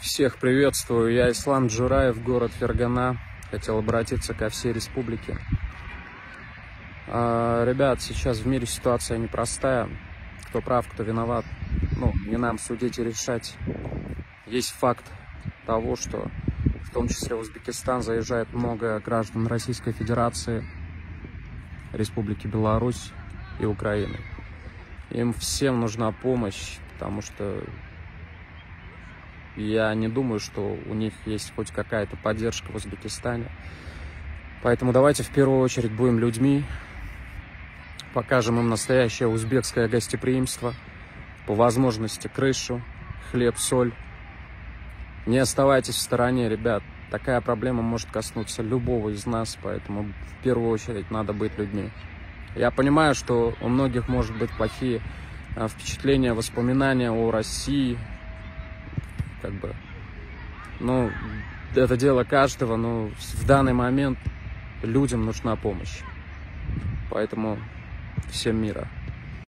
Всех приветствую, я Ислам Джураев, город Фергана. Хотел обратиться ко всей республике. А, ребят, сейчас в мире ситуация непростая. Кто прав, кто виноват, ну, не нам судить и решать. Есть факт того, что в том числе в Узбекистан заезжает много граждан Российской Федерации, Республики Беларусь и Украины. Им всем нужна помощь, потому что я не думаю, что у них есть хоть какая-то поддержка в Узбекистане. Поэтому давайте в первую очередь будем людьми, покажем им настоящее узбекское гостеприимство, по возможности крышу, хлеб, соль. Не оставайтесь в стороне, ребят. Такая проблема может коснуться любого из нас, поэтому в первую очередь надо быть людьми. Я понимаю, что у многих может быть плохие а, впечатления, воспоминания о России, как бы, ну, это дело каждого, но в данный момент людям нужна помощь. Поэтому всем мира.